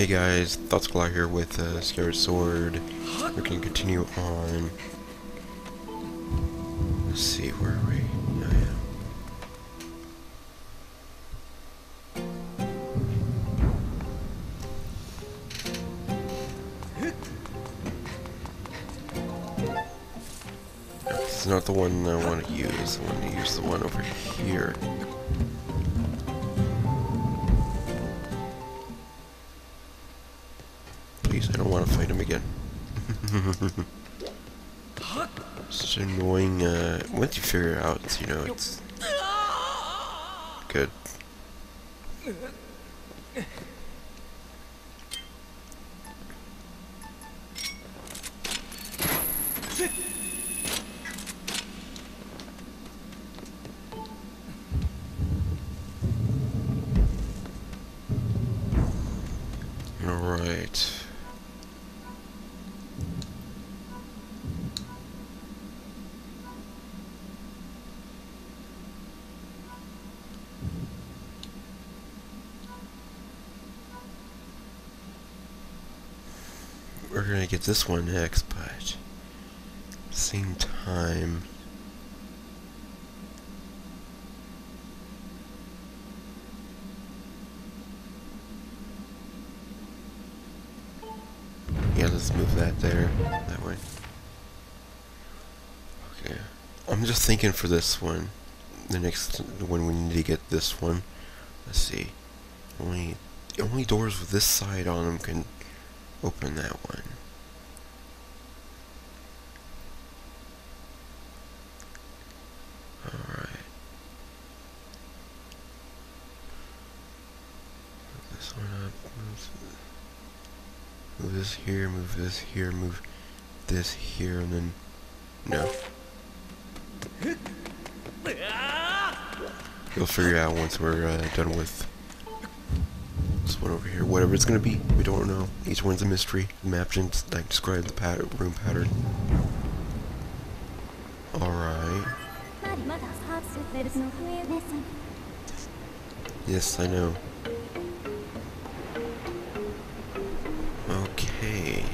Hey guys, Thoughts here with uh, Skyward Sword. We're gonna continue on. Let's see, where are we? Oh, is not the one I want to use. I want to use the one over here. Don't want to fight him again. Such an annoying, uh, once you figure it out, you know, it's good. We're gonna get this one next, but same time. Yeah, let's move that there, that way. Okay, I'm just thinking for this one, the next one we need to get this one. Let's see, only only doors with this side on them can open that one. Alright. Move this one up, move, this here, move this here, move this here, and then, no. You'll figure out once we're uh, done with one over here. Whatever it's gonna be, we don't know. Each one's a mystery. The map didn't like, describe the room pattern. Alright. Yes, I know. Okay.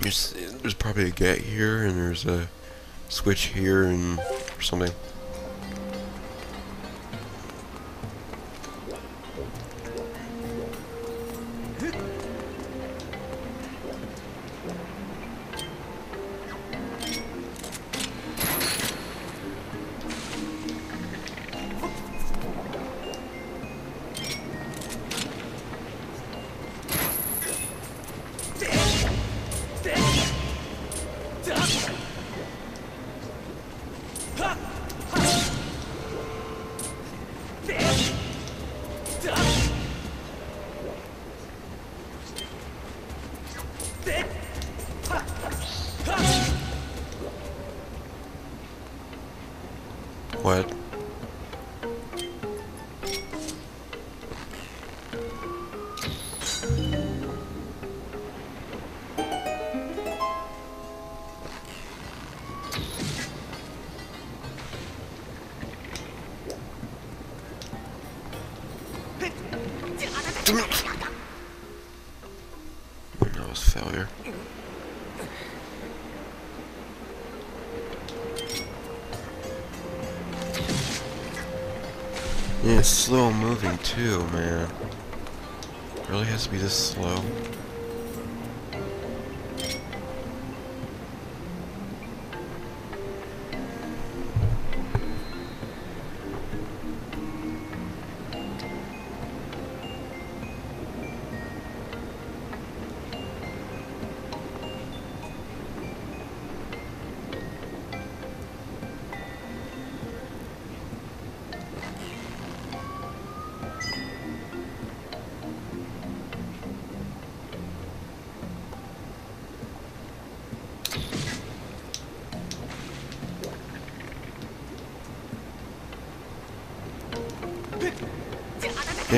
There's, there's probably a gate here, and there's a switch here, and something. What? Yeah, it's slow moving too, man. Really has to be this slow.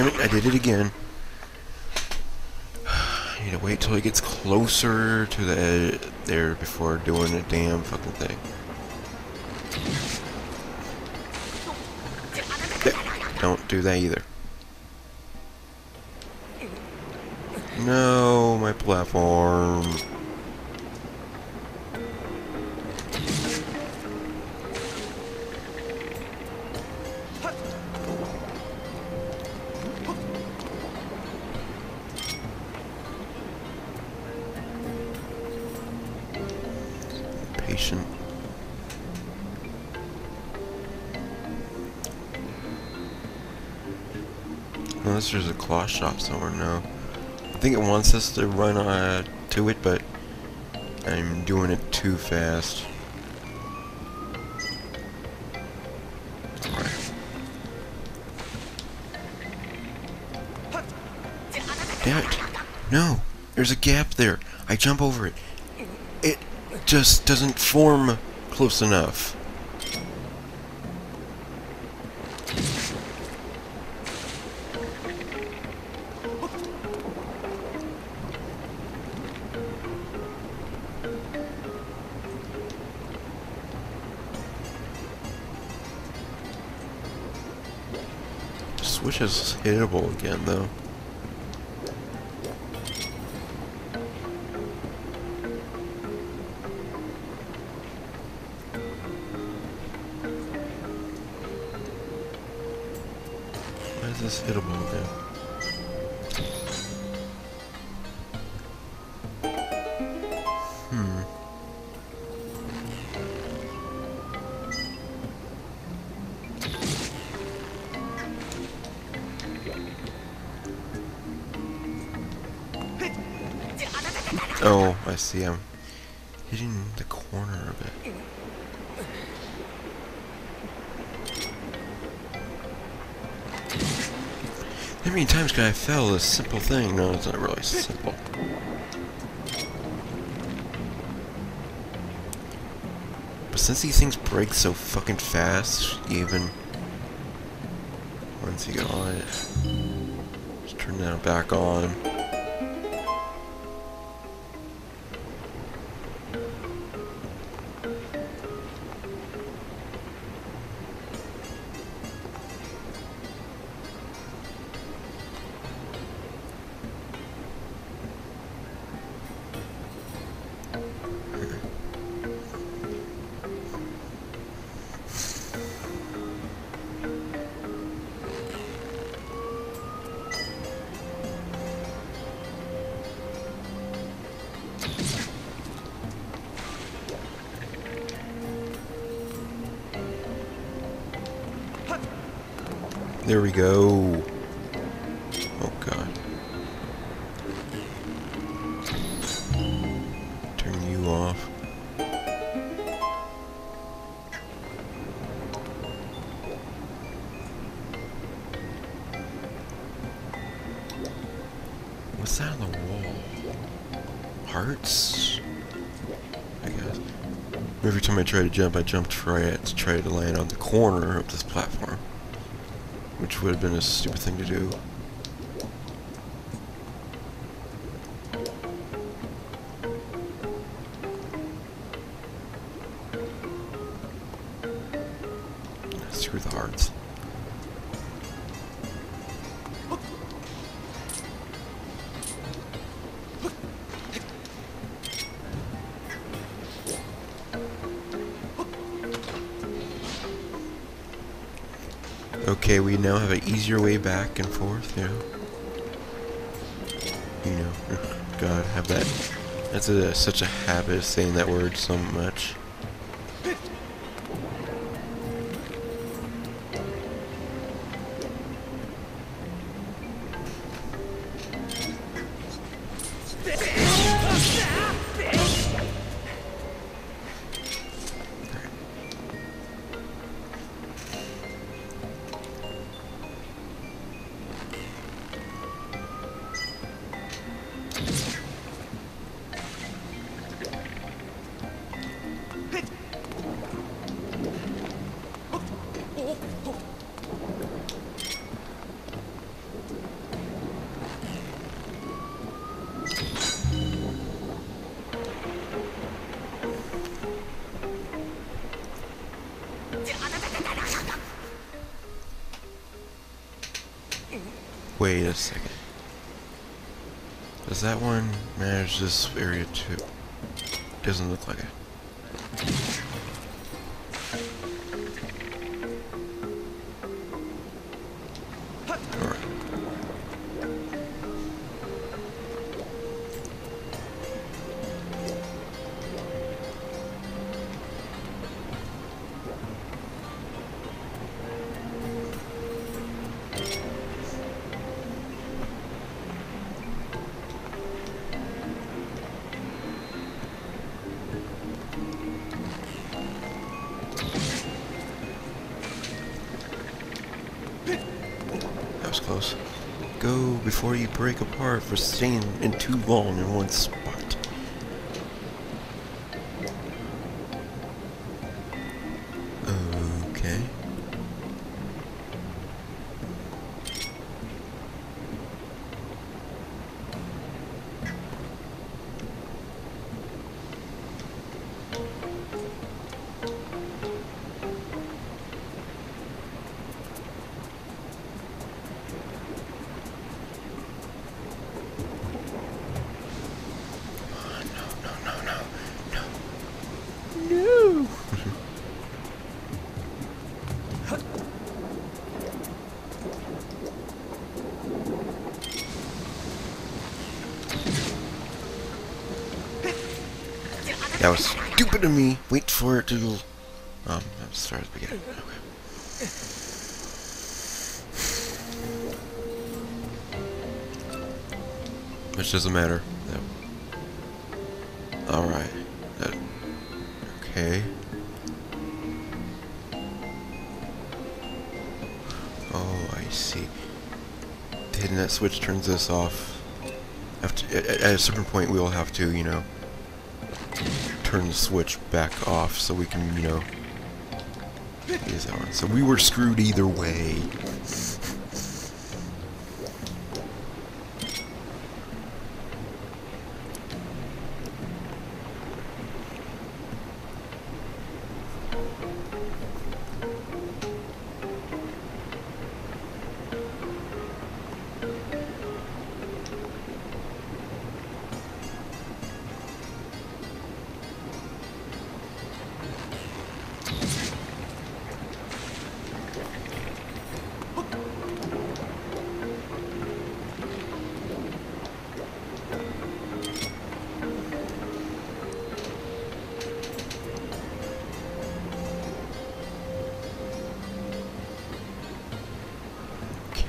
Damn it, I did it again. I need to wait till he gets closer to the edge there before doing a damn fucking thing. Don't do that either. No, my platform. Unless there's a clawshot somewhere now. I think it wants us to run uh, to it, but I'm doing it too fast. Damn! No! There's a gap there! I jump over it. It just doesn't form close enough. Switch is hittable again, though. I see. I'm hitting the corner of it. How many times can I fail this simple thing? No, it's not really simple. But since these things break so fucking fast, even once you get on it, just turn that back on. There we go. Oh god. Turn you off. What's that on the wall? Hearts? I guess. Every time I try to jump, I jump it to try to land on the corner of this platform. Which would have been a stupid thing to do. Okay, we now have an easier way back and forth, you know. You know, God, have that. That's a, such a habit of saying that word so much. Wait a second. Does that one manage this area too? Doesn't look like it. Go before you break apart for staying in too long in one spot. That was stupid of me. Wait for it to... Um, at the beginning. Okay. Which doesn't matter. That Alright. Okay. Oh, I see. Hitting that switch turns this off. After, at, at a certain point, we'll have to, you know, turn the switch back off so we can, you know. So we were screwed either way.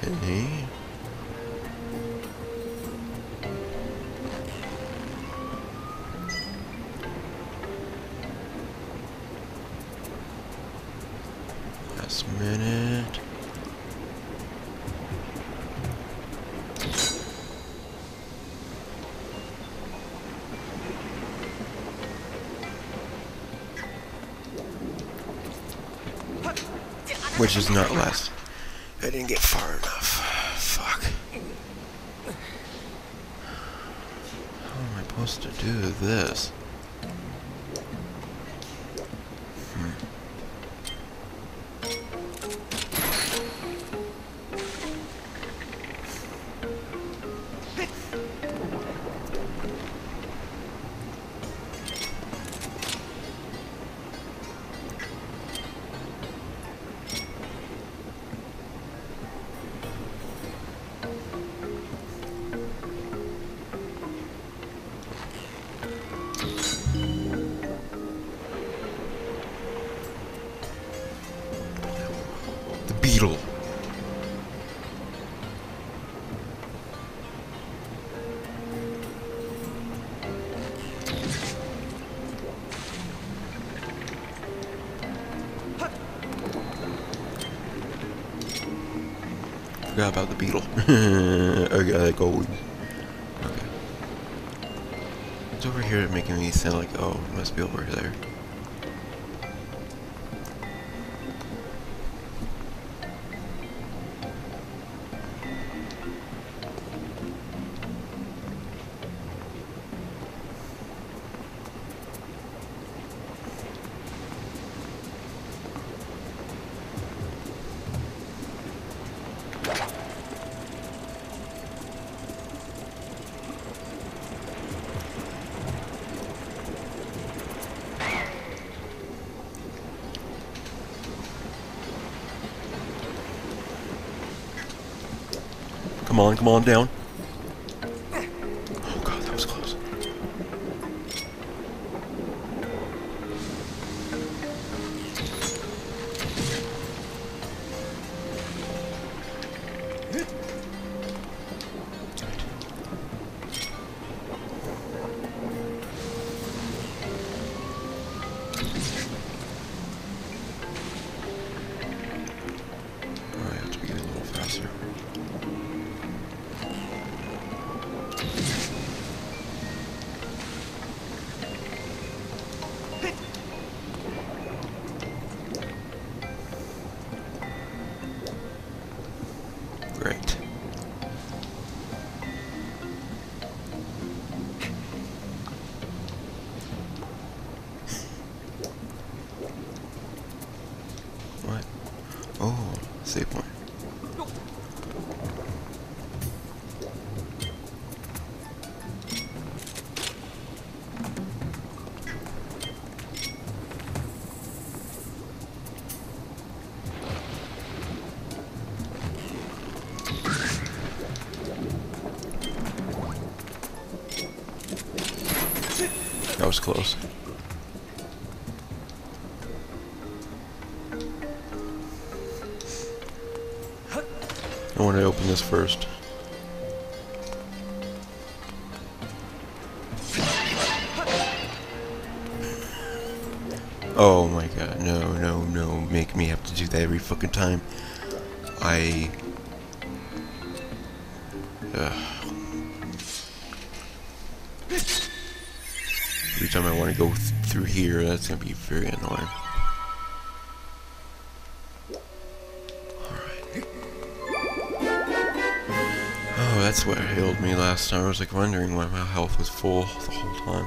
Okay. Last minute. Which is not last. I didn't get far enough. Fuck. How am I supposed to do this? Beetle. Forgot about the beetle. okay, always. Okay. It's over here making me sound like, oh, must be over there. Come on, come on, down. Was close. I want to open this first. Oh my god, no, no, no, make me have to do that every fucking time. I... Ugh. Every time I want to go th through here, that's gonna be very annoying. Oh, that's what healed me last time. I was like wondering why my health was full the whole time.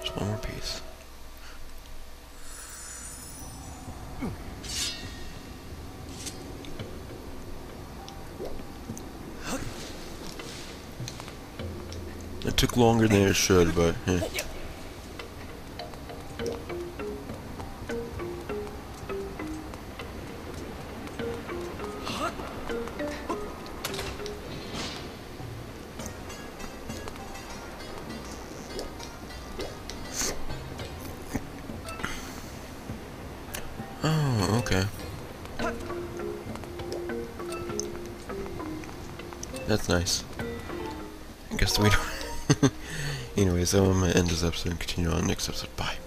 Just one more piece. Took longer than it should, but eh. So I'm gonna end this episode and continue on next episode. Bye.